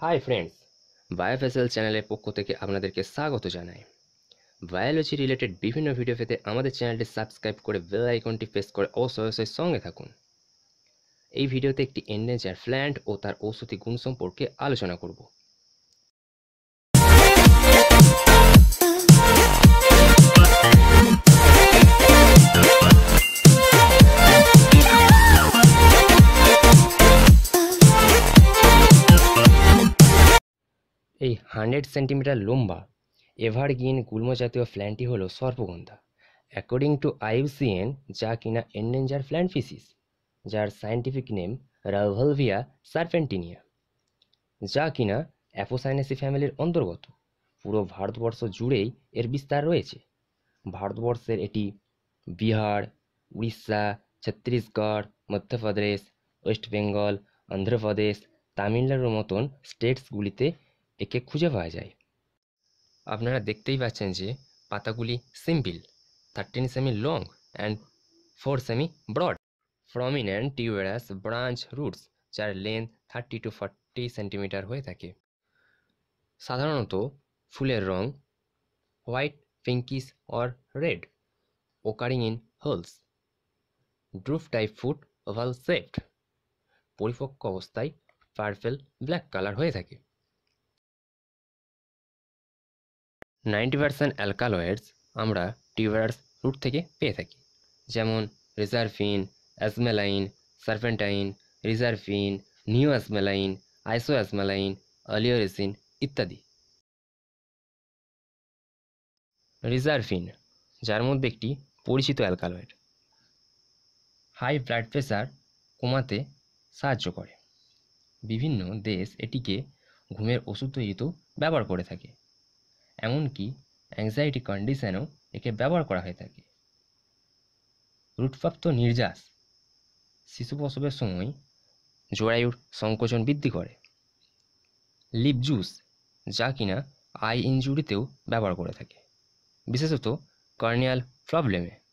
Hi friends বায়োফেসেল চ্যানেলের পক্ষ থেকে আপনাদেরকে স্বাগত জানাই। বায়োলজি রিলেটেড বিভিন্ন ভিডিও পেতে আমাদের চ্যানেলটি সাবস্ক্রাইব করে বেল আইকনটি প্রেস করে অবশ্যই অবশ্যই সঙ্গে থাকুন। এই ভিডিওতে একটি এন্ডেঞ্জার প্ল্যান্ট ও তার ঔষধি গুণ সম্পর্কে আলোচনা করব। এই হান্ড্রেড সেন্টিমিটার লম্বা এভারগ্রিন গুল্ম জাতীয় প্ল্যান্টটি হলো সর্পগন্ধা। অ্যাকর্ডিং টু আইউসিএন যা কিনা এন্ডেঞ্জার প্ল্যান্ট ফিসিস, যার সায়েন্টিফিক নেম রাভলভিয়া সার্পেন্টিনিয়া, যা কিনা অ্যাপোসাইনেসি ফ্যামিলির অন্তর্গত। পুরো ভারতবর্ষ জুড়েই এর বিস্তার রয়েছে। ভারতবর্ষের এটি বিহার, উড়িষ্যা, ছত্তিশগড়, মধ্যপ্রদেশ, ওয়েস্ট বেঙ্গল, অন্ধ্রপ্রদেশ, তামিলনাড়ুর মতন স্টেটসগুলিতে একে খুঁজে পাওয়া যায়। আপনারা দেখতেই পাচ্ছেন যে পাতাগুলি simple thirteen semi long and four semi broad prominent tuberous branch roots যার length thirty two forty centimetre হয়ে থাকে। সাধারণত ফুলের রং white pinkish or red occurring in whorls drupe type fruit oval shaped পরিপক্ক অবস্থায় পার্পেল ব্ল্যাক কালার হয়ে থাকে। Ninety percent alkaloids আমরা টিউবারাস রুট থেকে পেয়ে থাকি। যেমন রিজার্ফিন, অ্যাজমেলাইন, সার্পেন্টাইন, রিজার্ফিন নিউ অ্যাজমেলাইন আইসো অ্যাজমেলাইন অলিওরেসিন ইত্যাদি। রিজার্ফিন, যার মধ্যে একটি পরিচিত অ্যালকালয়েড। হাই ব্লাড প্রেশার কমাতে সাহায্য করে। বিভিন্ন দেশ এটিকে ঘুমের ওষুধ তৈরিতেও ব্যবহার করে থাকে। এমনকি অ্যাংজাইটি কন্ডিশনেও একে ব্যবহার করা হয়ে থাকে। রুটপ্রাপ্ত নির্যাস শিশু প্রসবের সময় জরায়ুর সংকোচন বৃদ্ধি করে। লিপ জুস যা কিনা আই ইঞ্জুরিতেও ব্যবহার করে থাকে। বিশেষত কর্নিয়াল প্রবলেমে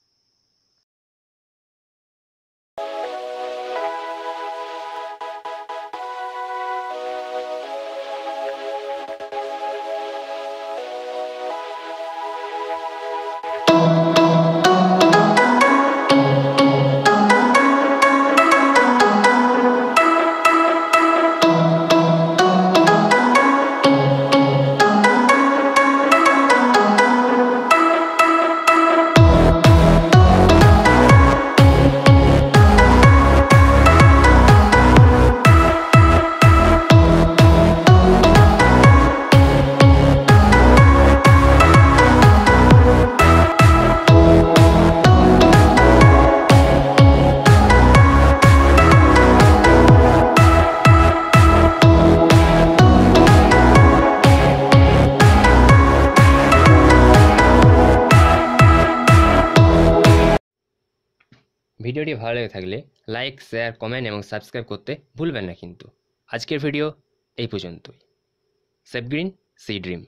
ভিডিওটি ভালো লেগে থাকলে লাইক শেয়ার কমেন্ট এবং সাবস্ক্রাইব করতে ভুলবেন না কিন্তু। আজকের ভিডিও এই পর্যন্তই। Save green C dream